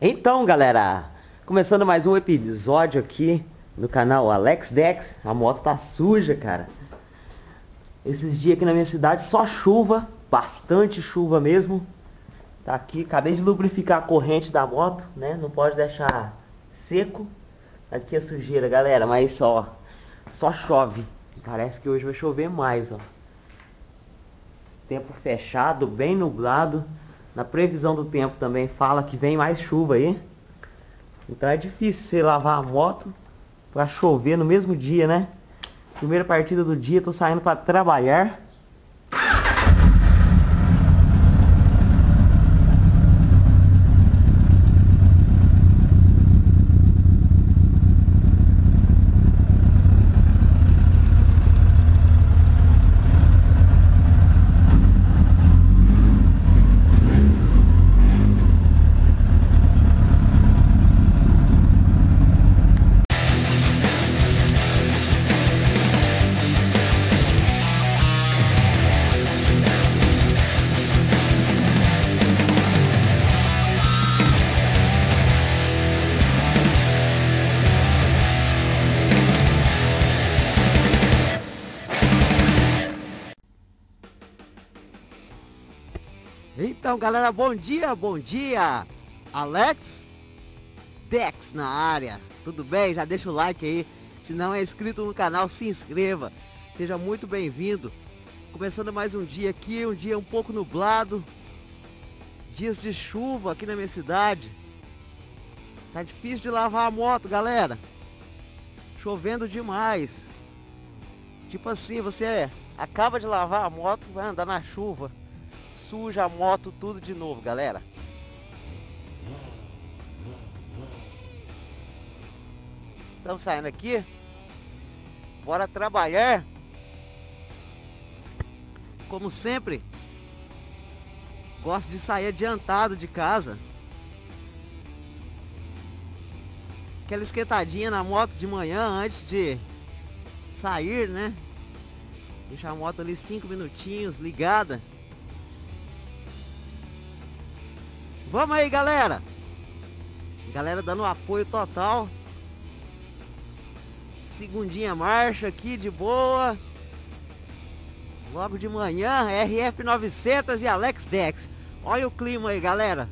Então, galera, começando mais um episódio aqui no canal Alex Dex. A moto tá suja, cara. Esses dias aqui na minha cidade só chuva, bastante chuva mesmo. Tá aqui, acabei de lubrificar a corrente da moto, né? Não pode deixar seco. Aqui é sujeira, galera, mas só só chove. Parece que hoje vai chover mais, ó. Tempo fechado, bem nublado. Na previsão do tempo também fala que vem mais chuva aí. Então é difícil você lavar a moto para chover no mesmo dia, né? Primeira partida do dia, tô saindo para trabalhar. Então, galera, bom dia, bom dia. Alex Dex na área. Tudo bem? Já deixa o like aí. Se não é inscrito no canal, se inscreva. Seja muito bem-vindo. Começando mais um dia aqui, um dia um pouco nublado. Dias de chuva aqui na minha cidade. Tá difícil de lavar a moto, galera. Chovendo demais. Tipo assim, você acaba de lavar a moto, vai andar na chuva suja a moto tudo de novo, galera. Estamos saindo aqui. Bora trabalhar. Como sempre, gosto de sair adiantado de casa. Aquela esquentadinha na moto de manhã antes de sair, né? Deixar a moto ali cinco minutinhos ligada. Vamos aí, galera. Galera dando apoio total. Segundinha marcha aqui de boa. Logo de manhã, RF 900 e Alex Dex. Olha o clima aí, galera.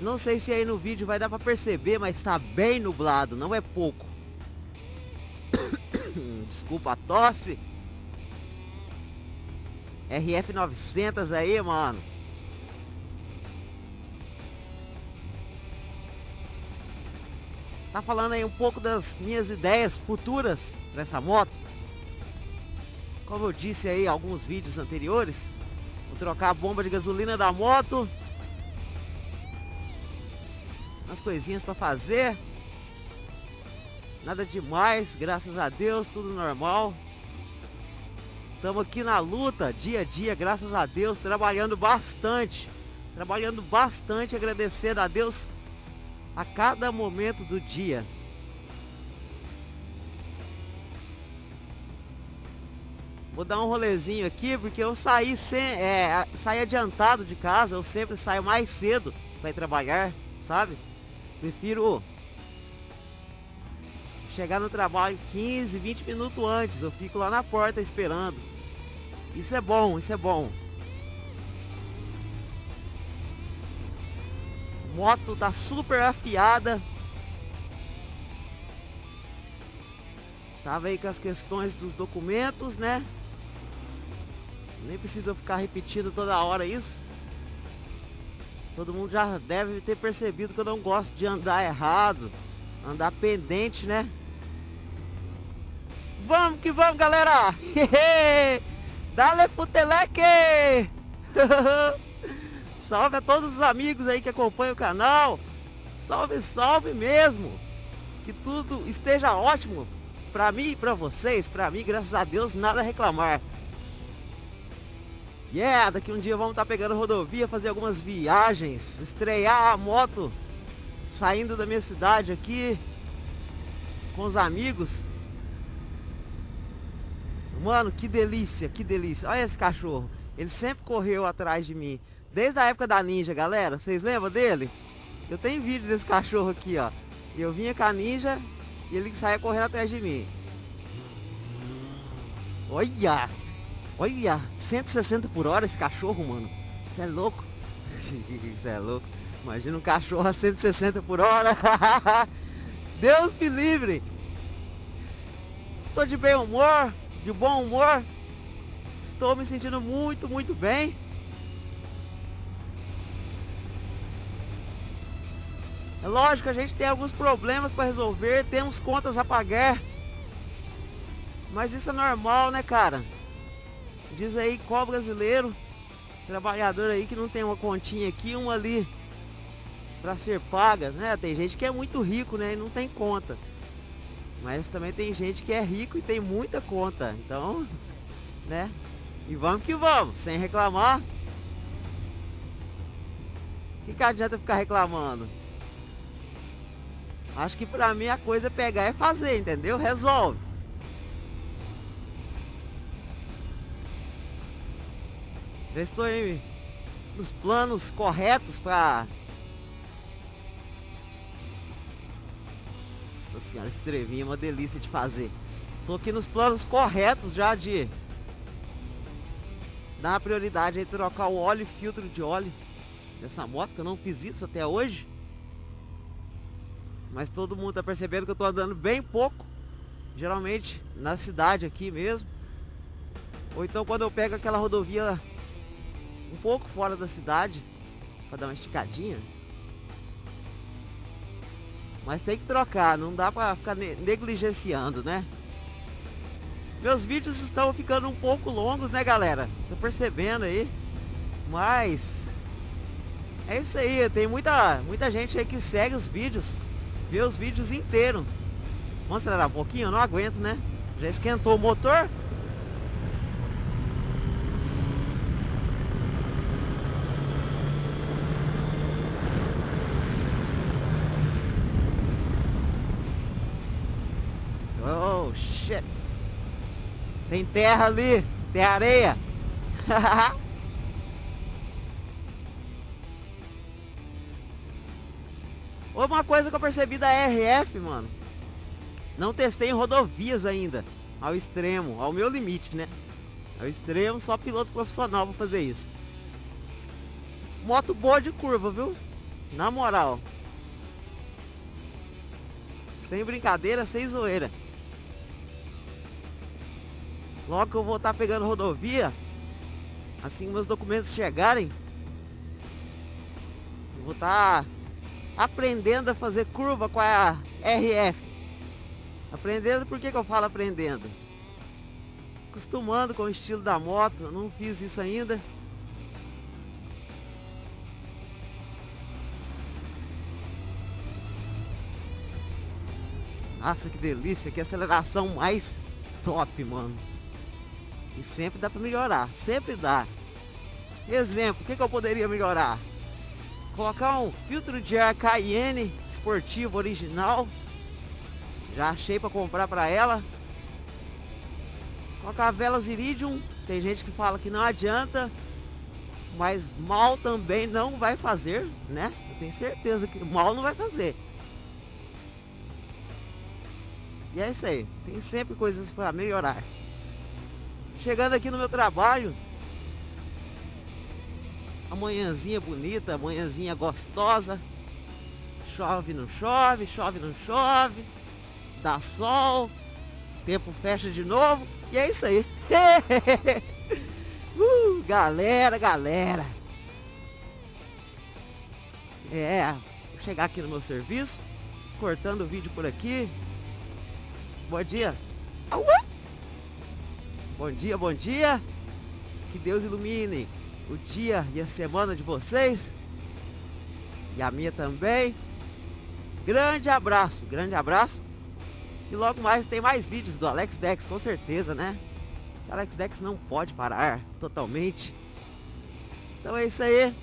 Não sei se aí no vídeo vai dar para perceber, mas está bem nublado, não é pouco. Desculpa a tosse. RF 900 aí, mano. Tá falando aí um pouco das minhas ideias futuras para essa moto. Como eu disse aí alguns vídeos anteriores, vou trocar a bomba de gasolina da moto. Umas coisinhas para fazer. Nada demais, graças a Deus, tudo normal. Estamos aqui na luta, dia a dia, graças a Deus, trabalhando bastante. Trabalhando bastante, agradecendo a Deus a cada momento do dia. Vou dar um rolezinho aqui porque eu saí sem, é, saí adiantado de casa, eu sempre saio mais cedo para ir trabalhar, sabe? Prefiro chegar no trabalho 15, 20 minutos antes, eu fico lá na porta esperando. Isso é bom, isso é bom. Moto tá super afiada. Tava aí com as questões dos documentos, né? Nem precisa ficar repetindo toda hora isso. Todo mundo já deve ter percebido que eu não gosto de andar errado, andar pendente, né? Vamos que vamos, galera! Dale futeleque! Salve a todos os amigos aí que acompanham o canal. Salve, salve mesmo. Que tudo esteja ótimo para mim e para vocês. Para mim, graças a Deus, nada a reclamar. Yeah, daqui um dia vamos estar tá pegando rodovia, fazer algumas viagens, estrear a moto, saindo da minha cidade aqui com os amigos. Mano, que delícia, que delícia. Olha esse cachorro. Ele sempre correu atrás de mim. Desde a época da Ninja, galera. Vocês lembram dele? Eu tenho vídeo desse cachorro aqui, ó. Eu vinha com a ninja e ele saia correndo atrás de mim. Olha! Olha! 160 por hora esse cachorro, mano. Você é louco? Você é louco? Imagina um cachorro a 160 por hora. Deus me livre. Tô de bem humor, de bom humor. Estou me sentindo muito, muito bem. É lógico, a gente tem alguns problemas para resolver, temos contas a pagar. Mas isso é normal, né, cara? Diz aí qual brasileiro, trabalhador aí que não tem uma continha aqui, uma ali para ser paga, né? Tem gente que é muito rico, né, e não tem conta. Mas também tem gente que é rico e tem muita conta. Então, né? E vamos que vamos, sem reclamar. O que, que adianta ficar reclamando? Acho que pra mim a coisa é pegar e fazer, entendeu? Resolve. Já estou aí nos planos corretos para Nossa senhora, esse trevinho é uma delícia de fazer. Tô aqui nos planos corretos já de dar prioridade aí trocar o óleo e filtro de óleo dessa moto, que eu não fiz isso até hoje. Mas todo mundo tá percebendo que eu tô andando bem pouco. Geralmente na cidade aqui mesmo. Ou então quando eu pego aquela rodovia um pouco fora da cidade, para dar uma esticadinha. Mas tem que trocar, não dá para ficar negligenciando, né? Meus vídeos estão ficando um pouco longos, né, galera? Tô percebendo aí. Mas é isso aí, tem muita, muita gente aí que segue os vídeos, vê os vídeos inteiros. Vamos acelerar um pouquinho? Eu não aguento, né? Já esquentou o motor? Oh, shit. Tem terra ali, tem areia. Uma coisa que eu percebi da RF, mano. Não testei em rodovias ainda. Ao extremo, ao meu limite, né? Ao extremo, só piloto profissional pra fazer isso. Moto boa de curva, viu? Na moral. Sem brincadeira, sem zoeira. Logo que eu vou estar pegando rodovia, assim meus documentos chegarem, vou estar tá aprendendo a fazer curva com a RF. Aprendendo, por que, que eu falo aprendendo? Acostumando com o estilo da moto, não fiz isso ainda. Nossa, que delícia, que aceleração mais top, mano. E sempre dá para melhorar, sempre dá. Exemplo, o que, que eu poderia melhorar? Colocar um filtro de ar Cayenne esportivo original. Já achei para comprar para ela. Colocar velas Iridium. Tem gente que fala que não adianta. Mas mal também não vai fazer, né? Eu tenho certeza que mal não vai fazer. E é isso aí. Tem sempre coisas para melhorar. Chegando aqui no meu trabalho. Amanhãzinha bonita, amanhãzinha gostosa. Chove, não chove, chove, não chove. Dá sol. Tempo fecha de novo. E é isso aí. uh, galera, galera. É, vou chegar aqui no meu serviço. Cortando o vídeo por aqui. Bom dia. Bom dia, bom dia. Que Deus ilumine o dia e a semana de vocês. E a minha também. Grande abraço, grande abraço. E logo mais tem mais vídeos do Alex Dex, com certeza, né? Alex Dex não pode parar totalmente. Então é isso aí.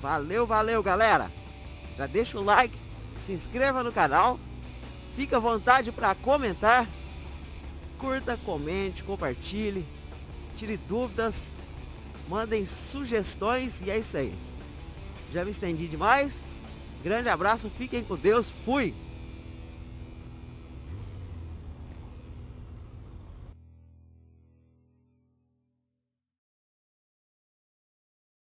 Valeu, valeu, galera. Já deixa o like, se inscreva no canal. Fica à vontade para comentar Curta, comente, compartilhe, tire dúvidas, mandem sugestões e é isso aí. Já me estendi demais. Grande abraço, fiquem com Deus, fui!